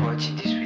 watching this